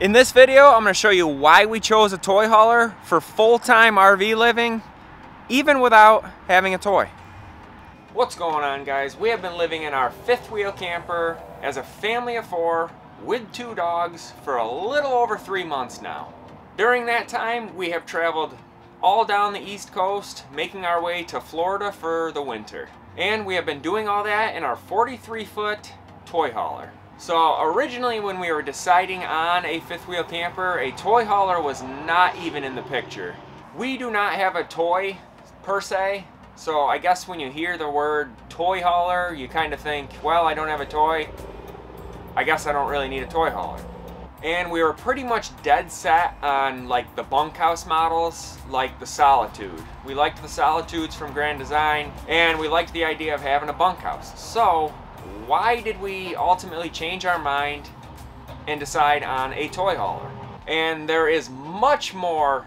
In this video, I'm going to show you why we chose a toy hauler for full-time RV living, even without having a toy. What's going on guys? We have been living in our fifth wheel camper as a family of four with two dogs for a little over three months now. During that time, we have traveled all down the east coast, making our way to Florida for the winter. And we have been doing all that in our 43 foot toy hauler. So originally when we were deciding on a fifth wheel camper, a toy hauler was not even in the picture. We do not have a toy per se, so I guess when you hear the word toy hauler, you kind of think, well, I don't have a toy. I guess I don't really need a toy hauler. And we were pretty much dead set on like the bunkhouse models, like the Solitude. We liked the Solitudes from Grand Design, and we liked the idea of having a bunkhouse. So why did we ultimately change our mind and decide on a toy hauler? And there is much more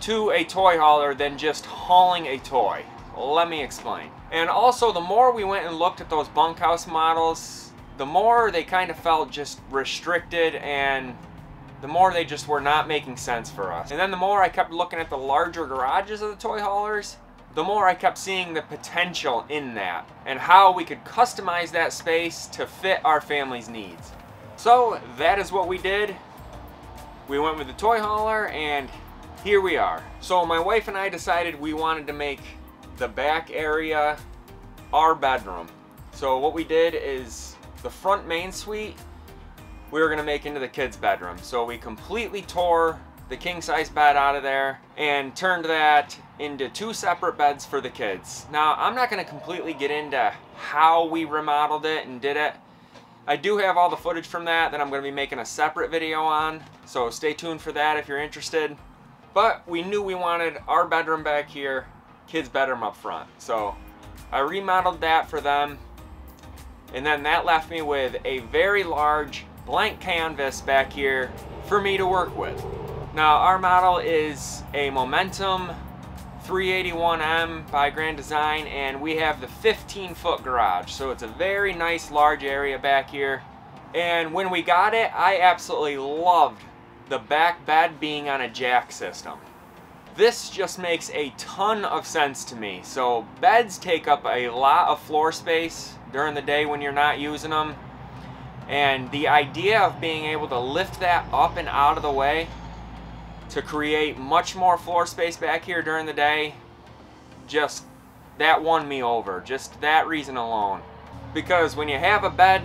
to a toy hauler than just hauling a toy. Let me explain. And also, the more we went and looked at those bunkhouse models, the more they kind of felt just restricted and the more they just were not making sense for us. And then the more I kept looking at the larger garages of the toy haulers, the more I kept seeing the potential in that and how we could customize that space to fit our family's needs. So that is what we did. We went with the toy hauler and here we are. So my wife and I decided we wanted to make the back area our bedroom. So what we did is the front main suite we were gonna make into the kids bedroom. So we completely tore the king size bed out of there and turned that into two separate beds for the kids. Now, I'm not going to completely get into how we remodeled it and did it. I do have all the footage from that that I'm going to be making a separate video on, so stay tuned for that if you're interested. But we knew we wanted our bedroom back here, kids' bedroom up front. So I remodeled that for them, and then that left me with a very large blank canvas back here for me to work with. Now our model is a Momentum 381M by Grand Design and we have the 15 foot garage. So it's a very nice large area back here. And when we got it, I absolutely loved the back bed being on a jack system. This just makes a ton of sense to me. So beds take up a lot of floor space during the day when you're not using them. And the idea of being able to lift that up and out of the way to create much more floor space back here during the day, just that won me over. Just that reason alone. Because when you have a bed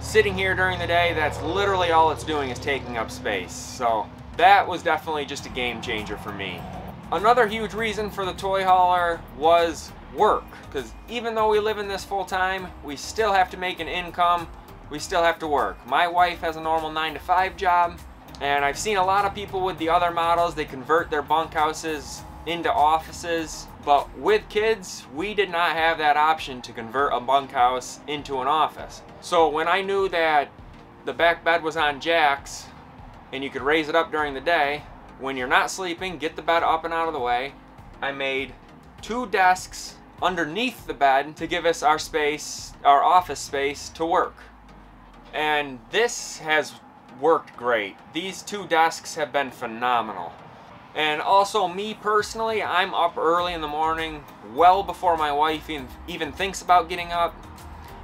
sitting here during the day, that's literally all it's doing is taking up space. So that was definitely just a game changer for me. Another huge reason for the toy hauler was work. Because even though we live in this full time, we still have to make an income. We still have to work. My wife has a normal 9 to 5 job. And I've seen a lot of people with the other models, they convert their bunkhouses into offices. But with kids, we did not have that option to convert a bunkhouse into an office. So when I knew that the back bed was on jacks and you could raise it up during the day, when you're not sleeping, get the bed up and out of the way, I made two desks underneath the bed to give us our space, our office space to work. And this has worked great. These two desks have been phenomenal. And also me personally, I'm up early in the morning, well before my wife even thinks about getting up.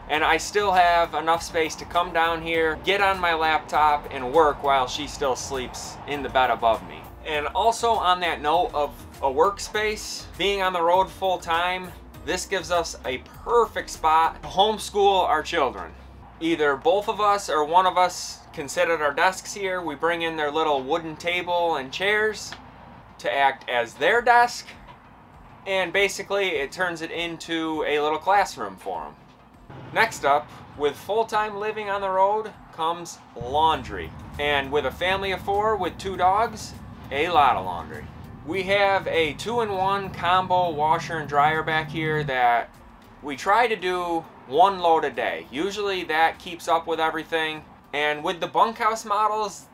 And I still have enough space to come down here, get on my laptop, and work while she still sleeps in the bed above me. And also on that note of a workspace, being on the road full time, this gives us a perfect spot to homeschool our children. Either both of us or one of us can sit at our desks here. We bring in their little wooden table and chairs to act as their desk. And basically it turns it into a little classroom for them. Next up, with full-time living on the road comes laundry. And with a family of four with two dogs, a lot of laundry. We have a two-in-one combo washer and dryer back here that we try to do one load a day. Usually that keeps up with everything. And with the bunkhouse models,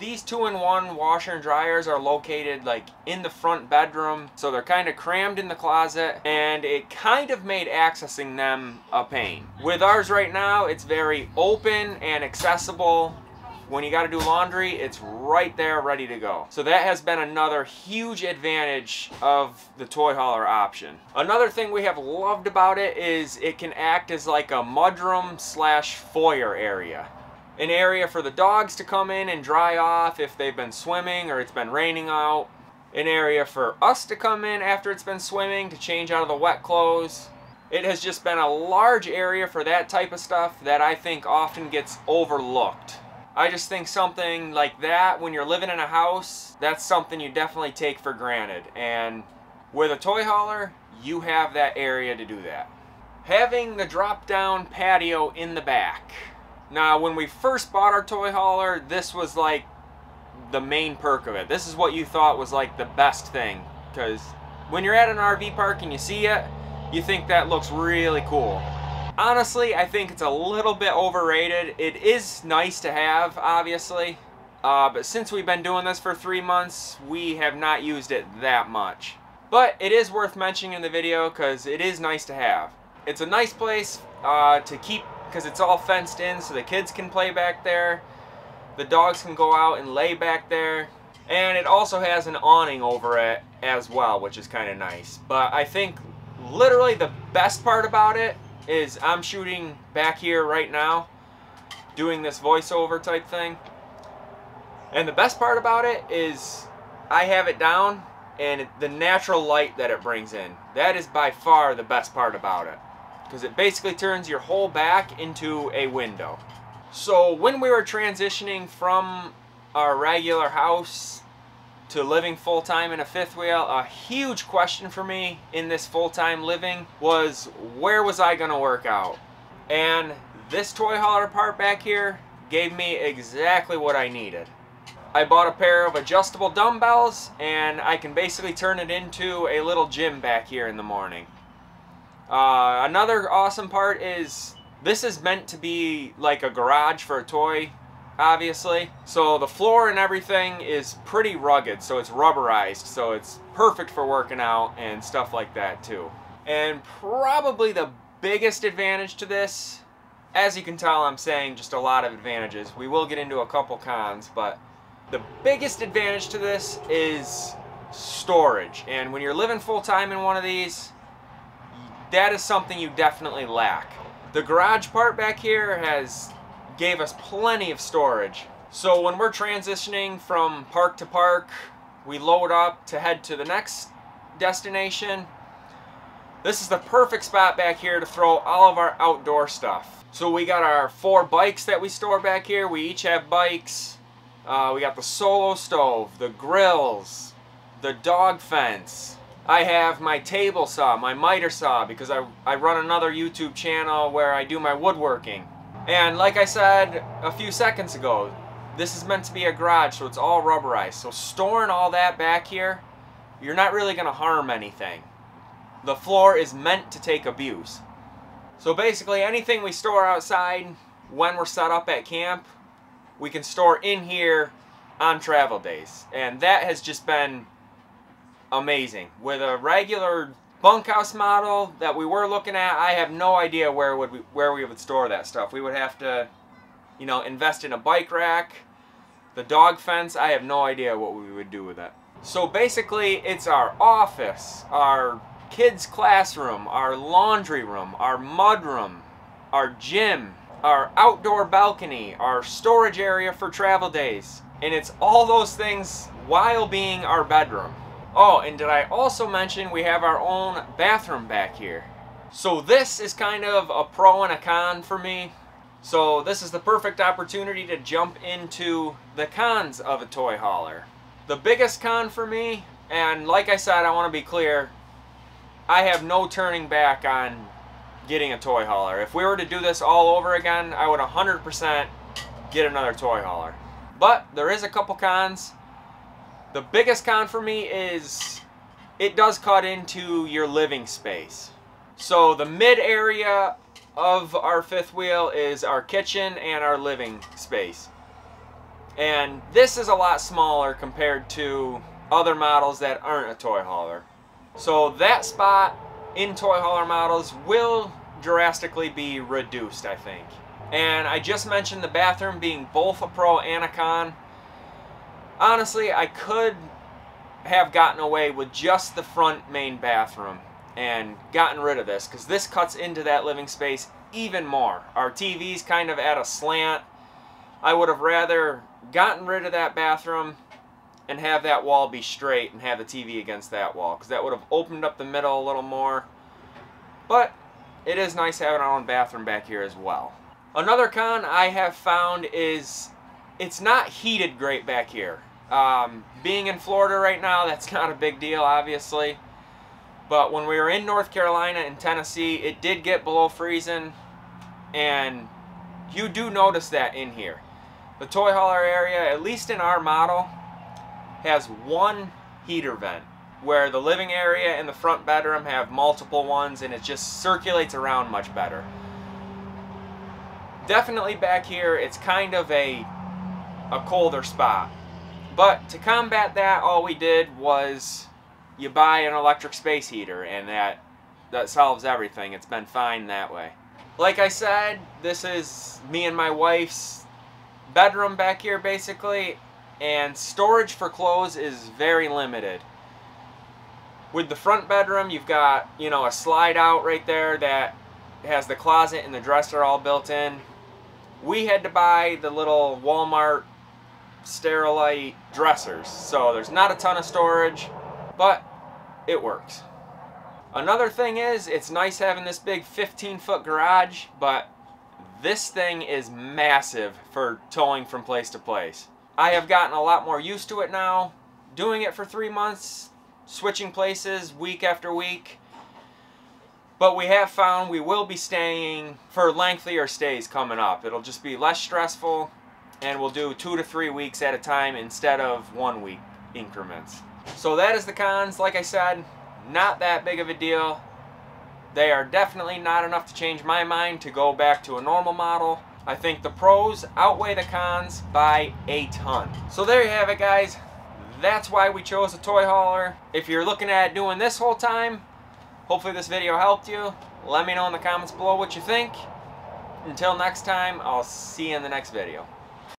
these two-in-one washer and dryers are located like in the front bedroom. So they're kind of crammed in the closet and it kind of made accessing them a pain. With ours right now, it's very open and accessible when you got to do laundry, it's right there ready to go. So that has been another huge advantage of the toy hauler option. Another thing we have loved about it is it can act as like a mudroom slash foyer area. An area for the dogs to come in and dry off if they've been swimming or it's been raining out. An area for us to come in after it's been swimming to change out of the wet clothes it has just been a large area for that type of stuff that I think often gets overlooked. I just think something like that, when you're living in a house, that's something you definitely take for granted. And with a toy hauler, you have that area to do that. Having the drop-down patio in the back. Now, when we first bought our toy hauler, this was like the main perk of it. This is what you thought was like the best thing. Because when you're at an RV park and you see it, you think that looks really cool. Honestly, I think it's a little bit overrated. It is nice to have, obviously, uh, but since we've been doing this for three months, we have not used it that much. But it is worth mentioning in the video because it is nice to have. It's a nice place uh, to keep because it's all fenced in so the kids can play back there. The dogs can go out and lay back there. And it also has an awning over it as well, which is kind of nice. But I think literally the best part about it is I'm shooting back here right now doing this voiceover type thing. And the best part about it is I have it down and the natural light that it brings in. That is by far the best part about it. Because it basically turns your whole back into a window. So when we were transitioning from our regular house to living full-time in a fifth wheel, a huge question for me in this full-time living was where was I to work out? And this toy hauler part back here gave me exactly what I needed. I bought a pair of adjustable dumbbells and I can basically turn it into a little gym back here in the morning. Uh, another awesome part is this is meant to be like a garage for a toy obviously. So the floor and everything is pretty rugged, so it's rubberized, so it's perfect for working out and stuff like that too. And probably the biggest advantage to this, as you can tell I'm saying just a lot of advantages. We will get into a couple cons, but the biggest advantage to this is storage. And when you're living full-time in one of these, that is something you definitely lack. The garage part back here has gave us plenty of storage. So when we're transitioning from park to park, we load up to head to the next destination. This is the perfect spot back here to throw all of our outdoor stuff. So we got our four bikes that we store back here. We each have bikes. Uh, we got the solo stove, the grills, the dog fence. I have my table saw, my miter saw, because I, I run another YouTube channel where I do my woodworking. And like I said a few seconds ago, this is meant to be a garage, so it's all rubberized. So storing all that back here, you're not really going to harm anything. The floor is meant to take abuse. So basically anything we store outside when we're set up at camp, we can store in here on travel days. And that has just been amazing. With a regular bunkhouse model that we were looking at, I have no idea where would we where we would store that stuff. We would have to, you know, invest in a bike rack. The dog fence, I have no idea what we would do with it. So basically, it's our office, our kids' classroom, our laundry room, our mud room, our gym, our outdoor balcony, our storage area for travel days. And it's all those things while being our bedroom. Oh, and did I also mention we have our own bathroom back here. So this is kind of a pro and a con for me. So this is the perfect opportunity to jump into the cons of a toy hauler. The biggest con for me, and like I said, I want to be clear, I have no turning back on getting a toy hauler. If we were to do this all over again, I would 100% get another toy hauler. But there is a couple cons. The biggest con for me is it does cut into your living space. So the mid area of our fifth wheel is our kitchen and our living space. And this is a lot smaller compared to other models that aren't a toy hauler. So that spot in toy hauler models will drastically be reduced, I think. And I just mentioned the bathroom being both a pro and a con. Honestly, I could have gotten away with just the front main bathroom and gotten rid of this because this cuts into that living space even more. Our TV's kind of at a slant. I would have rather gotten rid of that bathroom and have that wall be straight and have the TV against that wall because that would have opened up the middle a little more. But it is nice having our own bathroom back here as well. Another con I have found is it's not heated great back here. Um, being in Florida right now, that's not a big deal, obviously. But when we were in North Carolina and Tennessee, it did get below freezing. And you do notice that in here. The toy hauler area, at least in our model, has one heater vent where the living area and the front bedroom have multiple ones and it just circulates around much better. Definitely back here it's kind of a a colder spot. But to combat that all we did was you buy an electric space heater and that that solves everything. It's been fine that way. Like I said, this is me and my wife's bedroom back here basically and storage for clothes is very limited. With the front bedroom, you've got, you know, a slide out right there that has the closet and the dresser all built in. We had to buy the little Walmart Sterilite dressers, so there's not a ton of storage, but it works. Another thing is, it's nice having this big 15 foot garage, but this thing is massive for towing from place to place. I have gotten a lot more used to it now. Doing it for three months, switching places week after week. But we have found we will be staying for lengthier stays coming up. It'll just be less stressful and we'll do two to three weeks at a time instead of one week increments. So that is the cons. Like I said, not that big of a deal. They are definitely not enough to change my mind to go back to a normal model. I think the pros outweigh the cons by a ton. So there you have it guys. That's why we chose a toy hauler. If you're looking at doing this whole time, hopefully this video helped you. Let me know in the comments below what you think. Until next time, I'll see you in the next video.